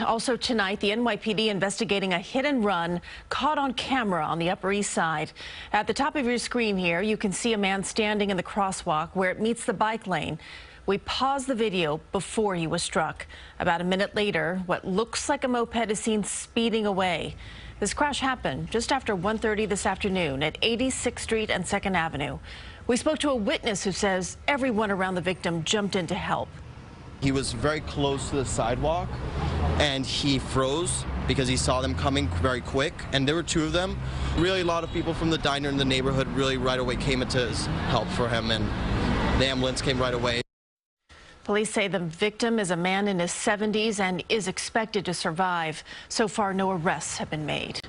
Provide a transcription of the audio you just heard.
Also tonight, the NYPD investigating a hit and run caught on camera on the Upper East Side. At the top of your screen here, you can see a man standing in the crosswalk where it meets the bike lane. We paused the video before he was struck. About a minute later, what looks like a moped is seen speeding away. This crash happened just after 1.30 this afternoon at 86th Street and 2nd Avenue. We spoke to a witness who says everyone around the victim jumped in to help. He was very close to the sidewalk and he froze because he saw them coming very quick and there were two of them. Really a lot of people from the diner in the neighborhood really right away came into his help for him and the ambulance came right away. Police say the victim is a man in his 70s and is expected to survive. So far, no arrests have been made.